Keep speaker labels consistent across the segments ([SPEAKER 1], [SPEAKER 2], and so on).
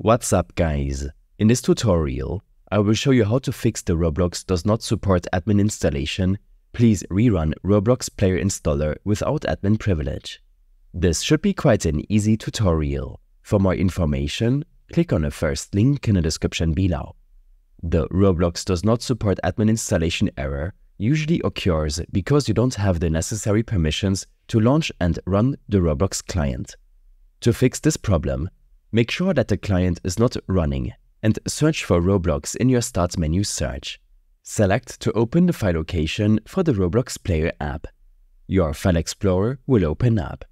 [SPEAKER 1] What's up guys? In this tutorial, I will show you how to fix the Roblox does not support admin installation. Please rerun Roblox Player Installer without admin privilege. This should be quite an easy tutorial. For more information, click on the first link in the description below. The Roblox does not support admin installation error usually occurs because you don't have the necessary permissions to launch and run the Roblox client. To fix this problem, Make sure that the client is not running and search for Roblox in your Start menu search. Select to open the file location for the Roblox Player app. Your File Explorer will open up.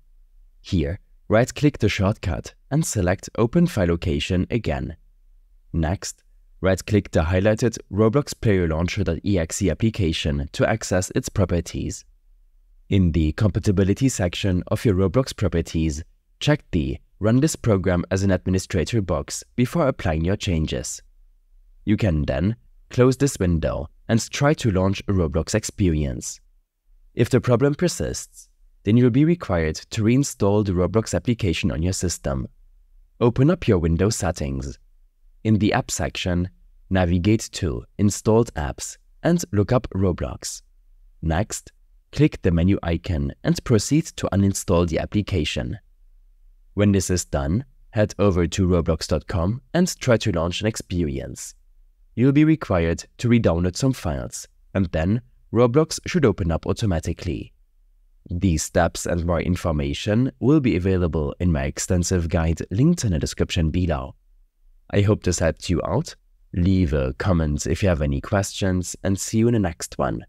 [SPEAKER 1] Here, right-click the shortcut and select Open File Location again. Next, right-click the highlighted Roblox Player Launcher.exe application to access its properties. In the Compatibility section of your Roblox properties, check the Run this program as an administrator box before applying your changes. You can then close this window and try to launch a Roblox experience. If the problem persists, then you'll be required to reinstall the Roblox application on your system. Open up your Windows settings. In the App section, navigate to Installed Apps and look up Roblox. Next, click the menu icon and proceed to uninstall the application. When this is done, head over to roblox.com and try to launch an experience. You'll be required to re-download some files, and then Roblox should open up automatically. These steps and more information will be available in my extensive guide linked in the description below. I hope this helped you out. Leave a comment if you have any questions and see you in the next one.